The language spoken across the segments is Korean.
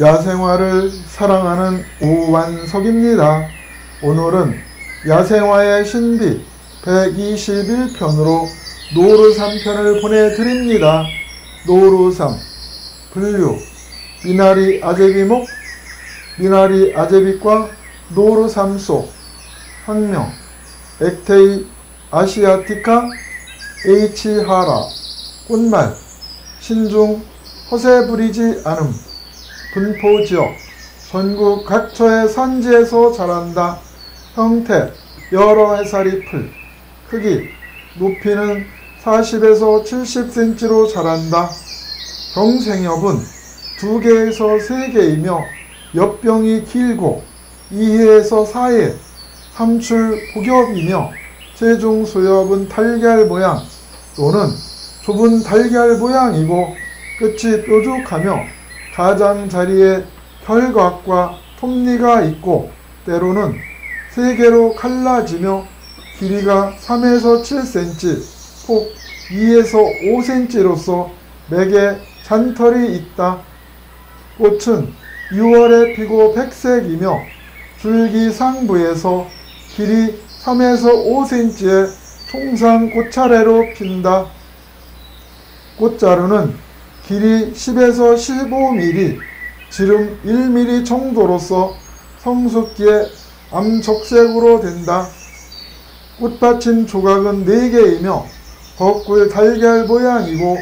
야생화를 사랑하는 우완석입니다. 오늘은 야생화의 신비 121편으로 노르삼 편을 보내드립니다. 노르삼 분류 미나리 아제비목 미나리 아제비과 노르삼소 학명 액테이 아시아티카 에이치하라 꽃말 신중 허세 부리지 않음 분포지역 전국 각처의 산지에서 자란다. 형태 여러 해살이 풀. 크기 높이는 40에서 70cm로 자란다. 병생엽은 2개에서 3개이며 엽병이 길고 2회에서 4회 삼출 복엽이며 최종 수엽은 달걀 모양 또는 좁은 달걀 모양이고 끝이 뾰족하며 가장자리에 혈곽과 톱니가 있고 때로는 세 개로 갈라지며 길이가 3에서 7cm, 폭 2에서 5cm로서 맥에 잔털이 있다. 꽃은 6월에 피고 백색이며 줄기 상부에서 길이 3에서 5cm의 통상 꽃차례로 핀다. 꽃자루는 길이 10에서 15mm, 지름 1mm 정도로서 성숙기에 암적색으로 된다. 꽃받침 조각은 4개이며 벚꿀 달걀 모양이고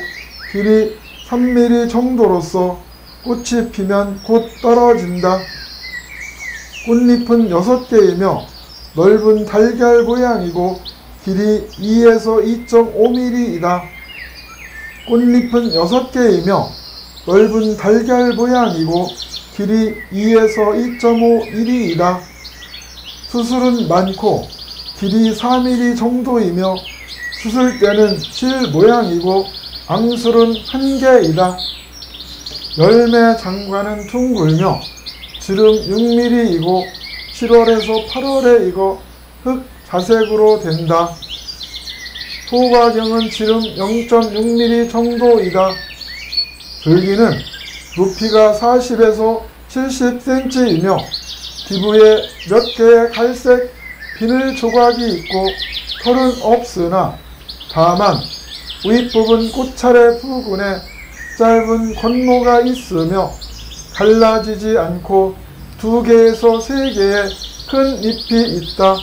길이 3mm 정도로서 꽃이 피면 곧 떨어진다. 꽃잎은 6개이며 넓은 달걀 모양이고 길이 2에서 2.5mm이다. 꽃잎은 6개이며 넓은 달걀 모양이고 길이 2에서 2.5mm이다. 수술은 많고 길이 4mm 정도이며 수술 때는 실 모양이고 앙술은 한 개이다. 열매 장관은 둥글며 지름 6mm이고 7월에서 8월에 익어 흑 자색으로 된다. 소과경은 지름 0.6mm 정도이다. 줄기는 높이가 40에서 70cm이며 기부에 몇 개의 갈색 비늘 조각이 있고 털은 없으나 다만 윗부분 꽃차례 부분에 짧은 건모가 있으며 갈라지지 않고 두 개에서 세 개의 큰 잎이 있다.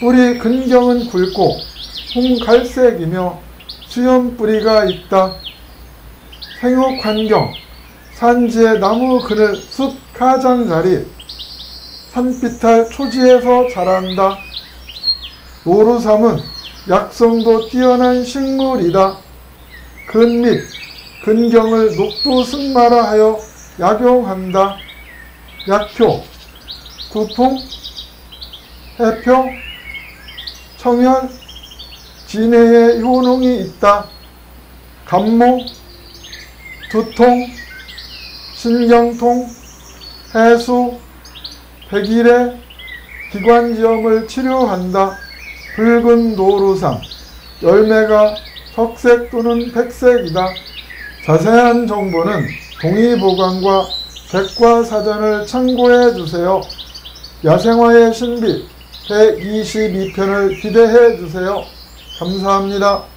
뿌리 근경은 굵고 홍갈색이며 수염 뿌리가 있다. 생육 환경 산지의 나무 그늘 숲 가장자리 산비탈 초지에서 자란다. 노루삼은 약성도 뛰어난 식물이다. 근및 근경을 녹두 승마라 하여 약용한다. 약효, 구풍, 해표, 청혈, 진해에 효능이 있다. 감모, 두통, 신경통, 해수, 백일에 기관지염을 치료한다. 붉은 노루상, 열매가 석색 또는 백색이다. 자세한 정보는 동의보감과 백과사전을 참고해 주세요. 야생화의 신비 122편을 기대해 주세요. 감사합니다.